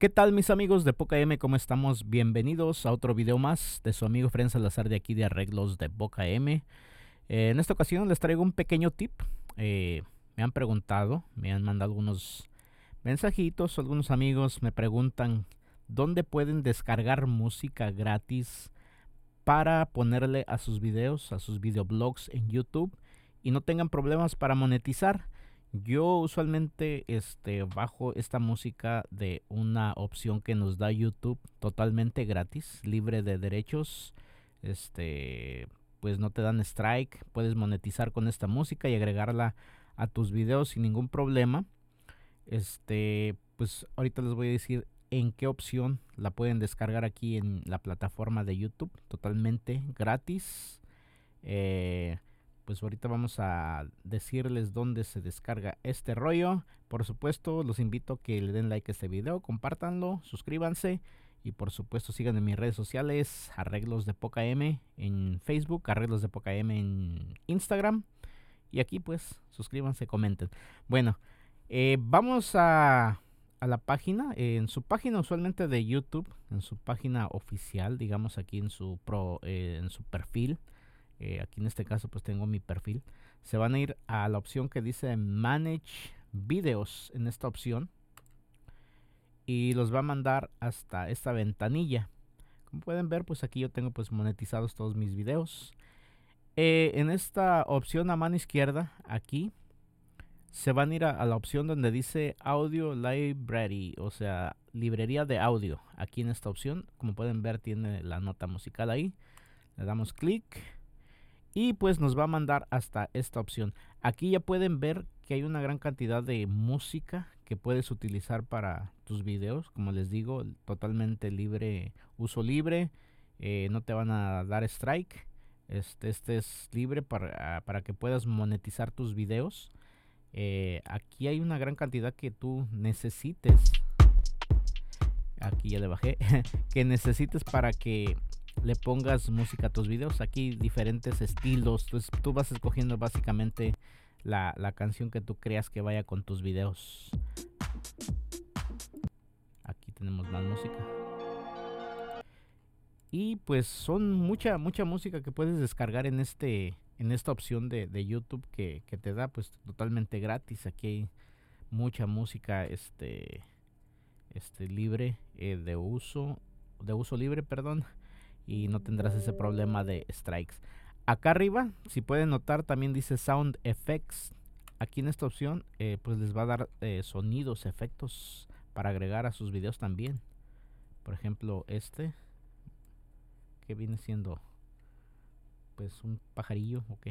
¿Qué tal mis amigos de Poca M? ¿Cómo estamos? Bienvenidos a otro video más de su amigo Fren Salazar de aquí de arreglos de Boca M. Eh, en esta ocasión les traigo un pequeño tip. Eh, me han preguntado, me han mandado algunos mensajitos, algunos amigos me preguntan dónde pueden descargar música gratis para ponerle a sus videos, a sus videoblogs en YouTube y no tengan problemas para monetizar. Yo usualmente este, bajo esta música de una opción que nos da YouTube totalmente gratis, libre de derechos. Este, pues no te dan strike, puedes monetizar con esta música y agregarla a tus videos sin ningún problema. Este, pues ahorita les voy a decir en qué opción la pueden descargar aquí en la plataforma de YouTube, totalmente gratis. Eh, pues ahorita vamos a decirles dónde se descarga este rollo. Por supuesto, los invito a que le den like a este video, compártanlo, suscríbanse y por supuesto sigan en mis redes sociales, Arreglos de Poca M en Facebook, Arreglos de Poca M en Instagram. Y aquí pues suscríbanse, comenten. Bueno, eh, vamos a, a, la página, en su página usualmente de YouTube, en su página oficial, digamos aquí en su, pro, eh, en su perfil eh, aquí en este caso pues tengo mi perfil, se van a ir a la opción que dice Manage Videos en esta opción y los va a mandar hasta esta ventanilla. Como pueden ver pues aquí yo tengo pues monetizados todos mis videos. Eh, en esta opción a mano izquierda aquí se van a ir a, la opción donde dice Audio Library, o sea, librería de audio. Aquí en esta opción, como pueden ver, tiene la nota musical ahí. Le damos clic y pues nos va a mandar hasta esta opción. Aquí ya pueden ver que hay una gran cantidad de música que puedes utilizar para tus videos. Como les digo, totalmente libre, uso libre. Eh, no te van a dar strike. Este, este es libre para, para, que puedas monetizar tus videos. Eh, aquí hay una gran cantidad que tú necesites. Aquí ya le bajé. que necesites para que le pongas música a tus videos. Aquí diferentes estilos. Entonces tú vas escogiendo básicamente la, canción que tú creas que vaya con tus videos. Aquí tenemos más música. Y pues son mucha, mucha música que puedes descargar en este. En esta opción de, YouTube que, te da pues totalmente gratis. Aquí hay mucha música este, este libre eh, de uso. De uso libre, perdón y no tendrás ese problema de strikes. Acá arriba, si pueden notar, también dice Sound Effects. Aquí en esta opción, eh, pues les va a dar eh, sonidos, efectos para agregar a sus videos también. Por ejemplo, este, que viene siendo, pues un pajarillo, ok.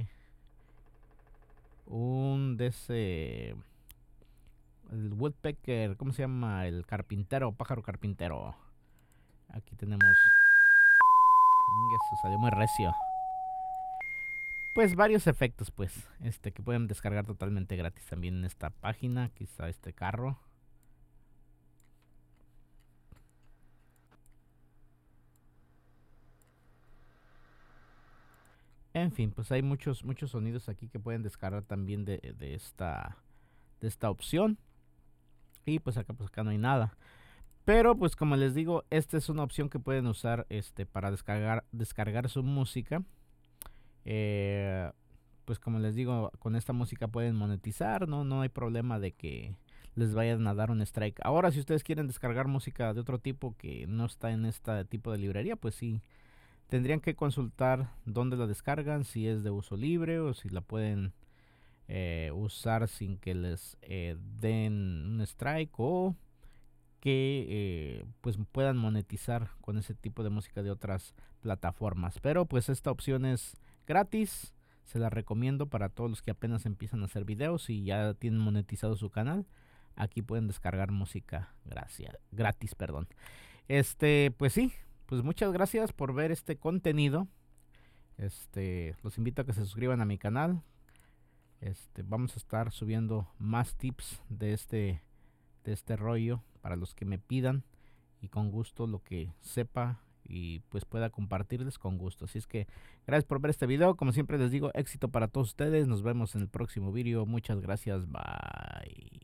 Un de ese, el woodpecker, ¿cómo se llama? El carpintero, pájaro carpintero. Aquí tenemos eso salió muy recio. Pues varios efectos, pues, este que pueden descargar totalmente gratis también en esta página. Quizá este carro. En fin, pues hay muchos, muchos sonidos aquí que pueden descargar también de, de esta, de esta opción. Y pues acá, pues acá no hay nada. Pero pues como les digo, esta es una opción que pueden usar este, para descargar, descargar su música. Eh, pues como les digo, con esta música pueden monetizar, ¿no? No hay problema de que les vayan a dar un strike. Ahora, si ustedes quieren descargar música de otro tipo que no está en este tipo de librería, pues sí, tendrían que consultar dónde la descargan, si es de uso libre o si la pueden eh, usar sin que les eh, den un strike o que eh, pues puedan monetizar con ese tipo de música de otras plataformas. Pero pues esta opción es gratis, se la recomiendo para todos los que apenas empiezan a hacer videos y ya tienen monetizado su canal. Aquí pueden descargar música gratis, perdón. Este, pues sí, pues muchas gracias por ver este contenido. Este, los invito a que se suscriban a mi canal. Este, vamos a estar subiendo más tips de este este rollo para los que me pidan y con gusto lo que sepa y pues pueda compartirles con gusto. Así es que gracias por ver este video. Como siempre les digo, éxito para todos ustedes. Nos vemos en el próximo video. Muchas gracias. Bye.